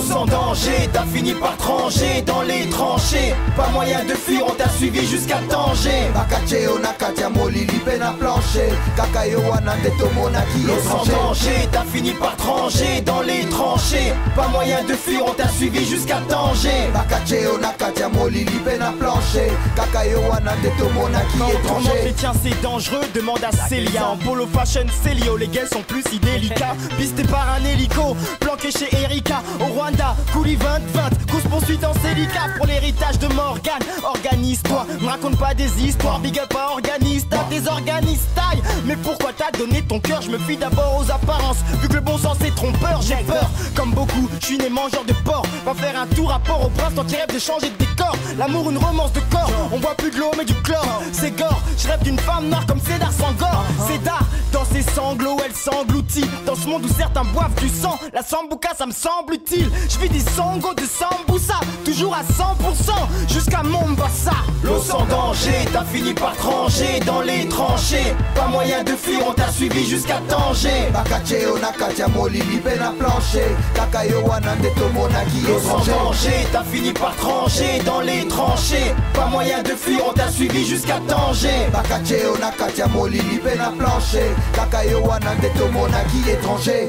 sans danger, t'as fini par trancher dans les tranchées. Pas moyen de fuir, on t'a suivi jusqu'à Tanger. bakacheo na kati ya molili mpe na planche kaka yo wana nde tomonaki L'eau sans danger, t'as fini par trancher dans les tranchées. Pas moyen de fuir, on t'a suivi jusqu'à Tanger. bakacheo na kati ya molili mpe na planche kaka yo wana nde tomonaki étranger. tiens c'est dangereux. Demande à Célia. En polo fashion Célio Les gays sont plus si délicats Pisté par un hélico Planqué chez Erika Rwanda Couli 20-20 Course poursuite en Célica Pour l'héritage de Morgane. Organise-toi Me raconte pas des histoires Big up à organise T'as des organistes taille Mais pourquoi t'as donné ton cœur? Je me fie d'abord aux apparences Vu que le bon sens est trompeur J'ai peur. Comme beaucoup Je suis né mangeur de porc. Va faire un tour à port au prince Tant qu'il rêve de changer de décor. L'amour une romance de corps On boit plus de l'eau mais du chlore. C'est gore Je rêve d'une femme noire comme Cédar Cédar Dans ce monde où certains boivent du sang La sambuca ça me semble utile. Je vis des sangos de Sambusa Toujours à 100% Jusqu'à Mombasa L'eau sans danger, t'as fini par trancher dans les tranchées. Pas moyen de fuir, on t'a suivi jusqu'à Tanger. bakacheo na kati ya molili mpe na planche kaka yo wana nde tomonaki L'eau sans danger, t'as fini par trancher dans les tranchées. Pas moyen de fuir, on t'a suivi jusqu'à Tanger. bakacheo na kati ya molili mpe na planche kaka yo wana nde tomonaki étranger